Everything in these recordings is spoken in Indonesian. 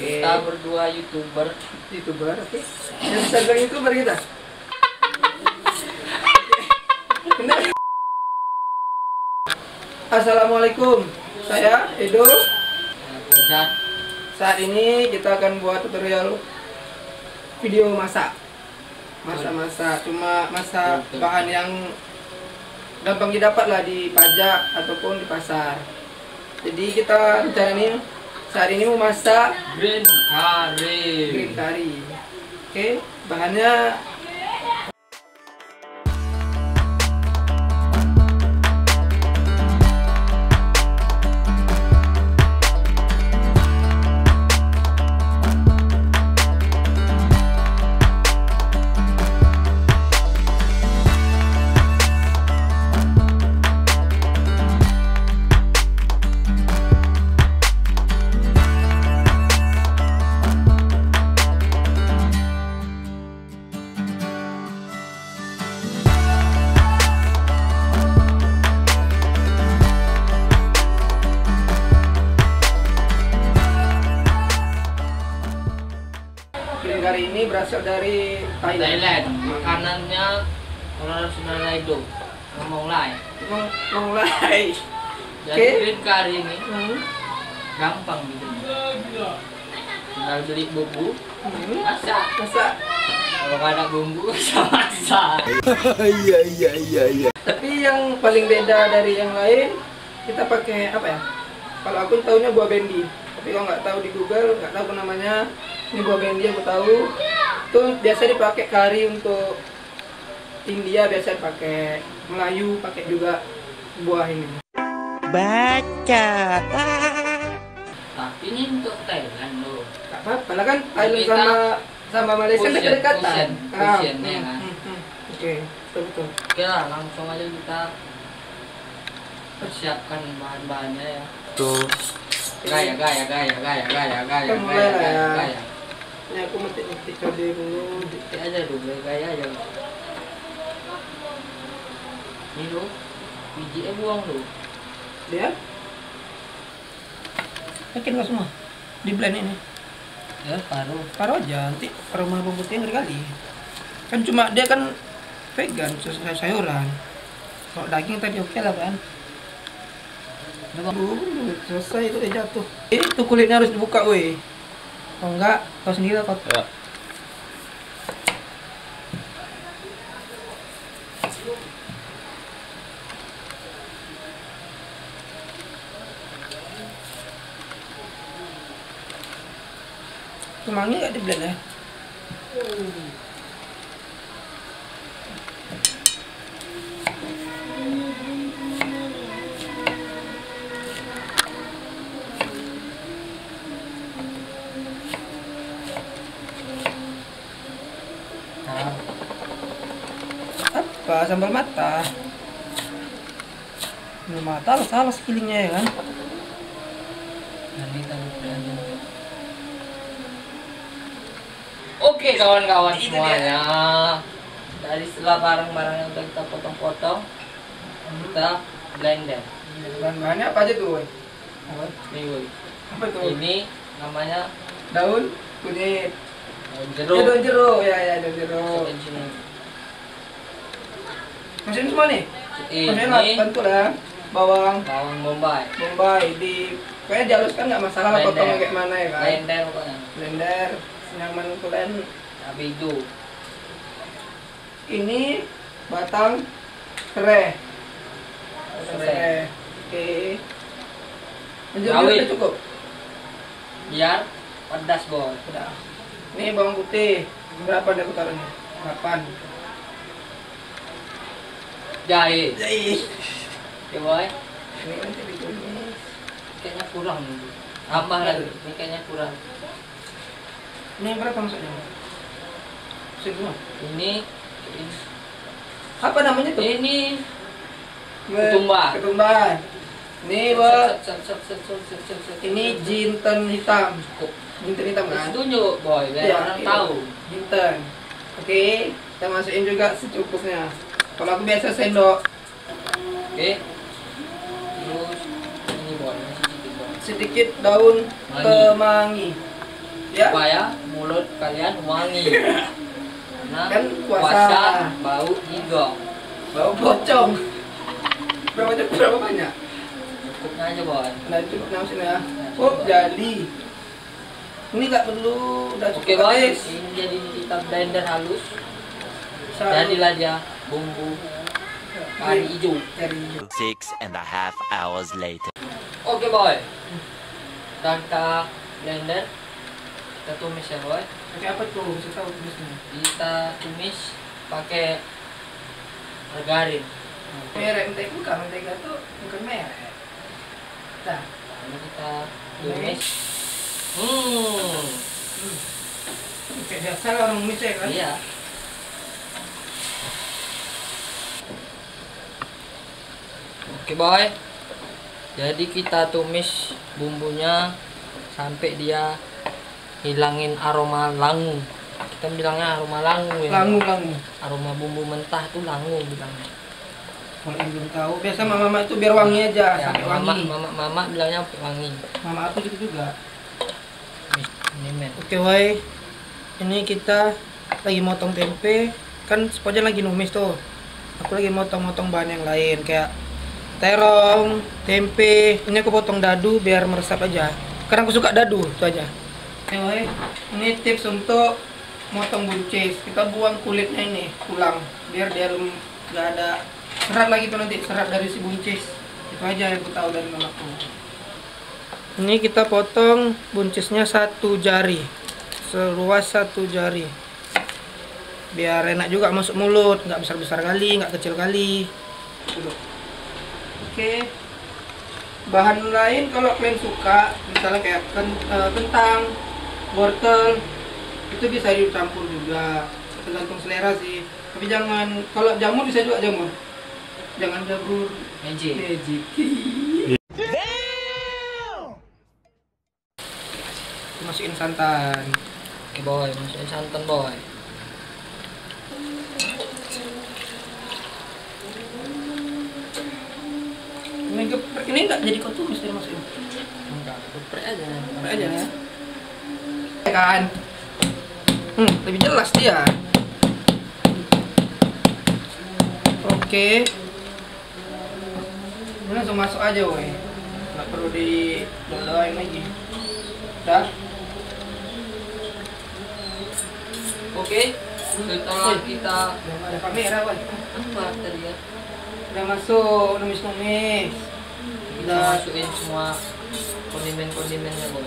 Oke. Kita berdua youtuber. youtuber oke. Yang bisa bilang youtuber kita. Assalamualaikum. Saya Edo. Saat ini kita akan buat tutorial video masak. Masak-masak cuma masak bahan yang gampang didapat lah di pajak ataupun di pasar. Jadi kita rencana saat ini mau masak Green curry. green curry oke bahannya berasal dari Thailand, Thailand. Makanannya orang saudara itu. Ngomong lain. Mau mau mulai Jadi Oke. green curry ini Hmm. gampang gitu. Tinggal beli bumbu, Hmm. masak. masak Kalau nggak ada bumbu, masak. Tapi yang paling beda dari yang lain, kita pakai apa ya? Kalau aku tahunya buah bendi. Tapi kalau nggak tahu di Google, nggak tahu namanya. Ini buah bendi aku tahu. Itu biasa dipakai kari untuk India biasa dipakai Melayu pakai juga buah ini. Baca. Tapi ini untuk Thailand loh. Gak apa-apa lah kan Thailand sama sama Malaysia dekat-dekatan. Ah, ya hmm, kan? hmm, hmm. Oke, betul betul. Oke lah, langsung aja kita persiapkan bahan-bahannya ya. Tuh. Gaya, gaya, gaya, gaya, gaya, gaya, gaya, lah gaya, ya. gaya. Ini aku metik-metik cabai dulu. Dikit aja dulu, gaya aja. Ini lo, bijinya buang lo. Dia? Yakin nggak semua? Di blend ini. Ya, paruh. Taruh aja, nanti aroma bawang putihnya ngeri kali. Kan cuma dia kan vegan, say- sayuran. Kalau daging tadi oke lah kan. Uh, selesai itu udah jatuh. Eh, itu kulitnya harus dibuka, weh. Kalau enggak, kau sendiri lah kau. Ya. Kemangi nggak di blend ya? Nah, Apa? Sambal mata. Sambal mata harus salah skillingnya ya kan? Oke kawan-kawan semuanya Dari setelah barang-barang yang udah kita potong-potong Kita blender Bahan-bahannya apa aja tuh, weh? Apa? Nih woy. Apa tuh? Ini namanya Daun kunyit. Daun Ya, jeruk daun jeruk, ya ya daun jeruk. Masukin semua nih. Masukin lah, bantu lah. Bawang, bawang bombay bombay di kayaknya dihaluskan nggak masalah lah potongnya kayak mana ya kan. Blender pokoknya Blender, senyaman kalian. Tapi itu Ini batang serai. Serai. Oke. Jeruk udah cukup. Biar pedas bos Udah. Ini bawang putih. Berapa dia aku taruhnya? 8. Jahe Jadi, Ya boy ini nanti ditumis. Kayaknya kurang nih Tambah lagi Ini kayaknya kurang Ini berapa maksudnya? Semua. Ini ini, Apa namanya tuh? ini Ketumbar. Ketumbar. Ini set, ini jinten hitam. Kok Jinten hitam kan? tunjuk boy biar Iya, orang iya. tahu Jinten. Oke, kita masukin juga secukupnya. Kalau aku biasa sendok Oke Terus Ini boy Masih sedikit boy sedikit daun Mangi. kemangi. Ya. supaya mulut kalian wangi. Karena Kan puasa. puasa bau hidung. Bau pocong. Berapa berapa banyak? Cukupnya aja boy. Nah cukup nasi ya. Oh jadi. Ini nggak perlu udah Oke cukup boy, guys. ini jadi kita blender halus. Jadilah dia bumbu kari hijau. Six and a half hours later. Oke boy. Dan kita blender. Kita tumis ya boy. pakai apa tuh? Bisa tahu tulisnya. Kita tumis pakai margarin. Merek mentega bukan mentega tuh bukan merek. Nah, Lalu kita tumis. Hmm. kayak lah orang Indonesia ya kan. Iya. Oke boy. Jadi kita tumis bumbunya sampai dia hilangin aroma langu. Kita bilangnya aroma langu ya. Langu langu. Aroma bumbu mentah tuh langu bilangnya. Kalau yang belum tahu, biasa mama-mama itu biar wangi aja, Ya, sampai mama, wangi. mama, mama bilangnya wangi. Mama aku gitu juga. Men. Oke, woi. Ini kita lagi motong tempe. Kan sepanjang lagi numis tuh. Aku lagi motong-motong bahan yang lain kayak terong, tempe. Ini aku potong dadu biar meresap aja. Karena aku suka dadu, itu aja. Oke, woi. Ini tips untuk motong buncis. Kita buang kulitnya ini, tulang, biar dia nggak ada serat lagi tuh nanti serat dari si buncis. Itu aja yang aku tahu dari mamaku. Ini kita potong buncisnya satu jari, seluas satu jari. Biar enak juga masuk mulut, nggak besar-besar kali, nggak kecil kali. Oke. Bahan lain kalau kalian suka, misalnya kayak eh, kentang, wortel, itu bisa dicampur juga. Tergantung selera sih. Tapi jangan, kalau jamur bisa juga jamur. Jangan jamur Magic. magic. Masukin santan. Oke boy, masukin santan boy. Ini geprek ini enggak jadi kau tumis dia masukin. Enggak, geprek aja. Geprek aja ya. Ya kan. Hmm, lebih jelas dia. Oke. Langsung masuk aja, woi. Nggak perlu di doain lagi. Dah. Oke, kita ada kamera, apa tadi ya? Udah masuk numis-numis. Kita masukin semua kondimen-kondimennya boy.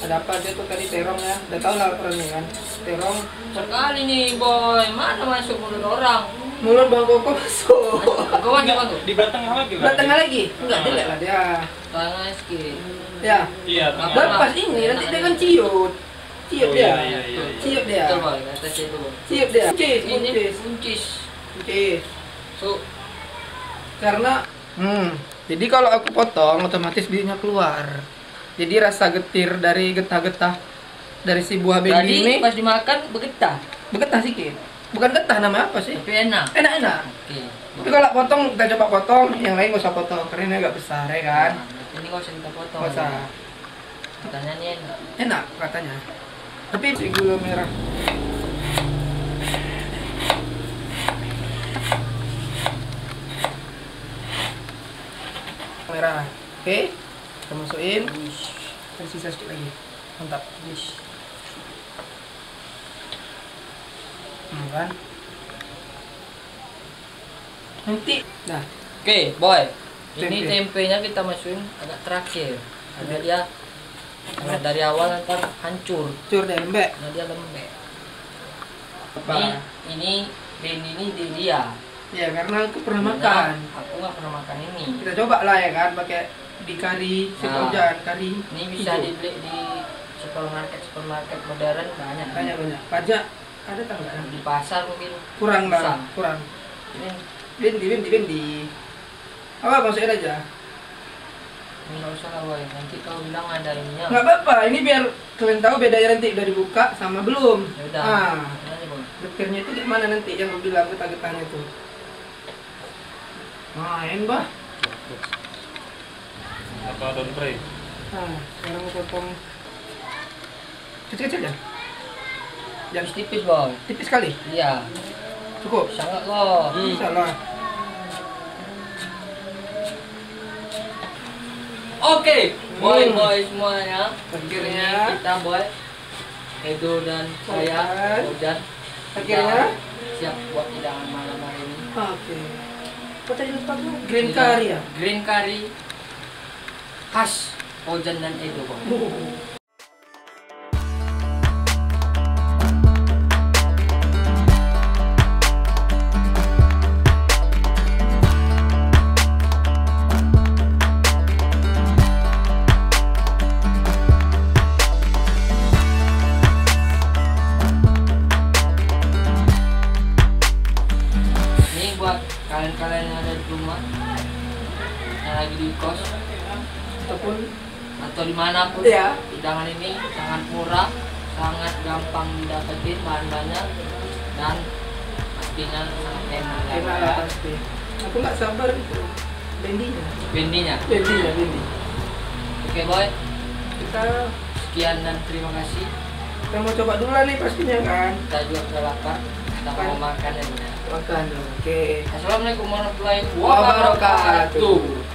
ada apa aja tuh tadi terong ya? Udah tau lah orangnya kan. Terong, Sekali nih boy, mana masuk mulut orang? mulut bang koko masuk. Kau mana bang? di belakang lagi Udah tengah lagi? Enggak, jelek lah dia. Tangan sedikit. Ya. iya pas ini nanti dia kan ciut. Ciut Oh, dia. iya, iya, iya, iya. Dia. Betul kata saya itu. Ciut dia. Buncis, Ini buncis. Buncis. So, Karena hmm, jadi kalau aku potong otomatis bibirnya keluar. Jadi rasa getir dari getah-getah dari si buah bendi tadi ini pas dimakan bergetah, bergetah sedikit. Bukan getah namanya apa sih? tapi enak. Enak-enak. Oke. Tapi kalau potong kita coba potong, yang lain gak usah potong karena ini agak besar ya kan. Nah, ini nggak usah kita potong. Gak usah. Katanya nih enak. Enak katanya. Tapi si gula merah. Merah. Oke. Kita masukin. Dan sisa sedikit lagi. Mantap. Wish. Hmm, kan? Nanti. Nah. Oke, boy. Ini Tempe. tempenya kita masukin agak terakhir. Karena dia karena dari awal ntar hancur. Cur deh, mbak. Karena dia lembek. Apa? Ini ini Ben ini di dia. Ya karena aku pernah makan. Aku nggak pernah makan ini. Kita coba lah ya kan pakai di kari Nah. kari Ini bisa hijau. dibeli di supermarket supermarket modern banyak. banyak banyak. Pajak ada tak nggak? Di pasar mungkin Kurang Bisa. bang, kurang. ini Bendi, bendi, bendi. Apa masukin aja? Nggak usah lah boy. Nanti kau bilang ada ininya. Nggak apa-apa. Ini biar kalian tahu bedanya nanti udah dibuka sama belum. Ya udah. Ah, getirnya itu gimana nanti yang gue bilang getah-getahnya tuh. Main bah. apa daun pre Nah, sekarang gue potong Kecil-kecil ya? Yang tipis boy tipis sekali. iya Cukup. sangat loh Hmm. Salah. Oke boy Hmm. boy semuanya Akhirnya. Ini kita boy Edo dan saya Ojan. Akhirnya. siap buat hidangan malam hari ini Oke. Apa tadi lupa gue? Green curry ya? green curry khas Ojan dan Edo boy Ini atau di mana pun Iya. hidangan ini sangat murah, sangat gampang didapetin bahan-bahannya dan pastinya sangat enak. enak lah pasti. Aku nggak sabar itu. Bendinya. Bendinya. Bendinya, bendi. Oke boy, Kita sekian dan terima kasih. kita mau coba dulu lah nih pastinya kan. Kita juga sudah lapar, kita mau makan ini. Makan. Oke. Assalamualaikum warahmatullahi Wabarakatuh.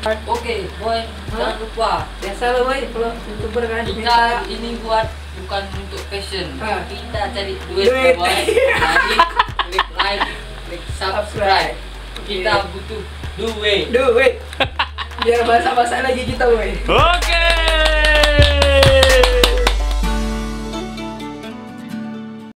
Oke boy, jangan lupa Biasa lah boy kalau youtuber kan kita ini buat bukan untuk passion Ah. kita cari duit, Duit. boy jadi klik like klik subscribe kita butuh duit Duit. Biar bahasa-bahasa lagi kita boy. Okay.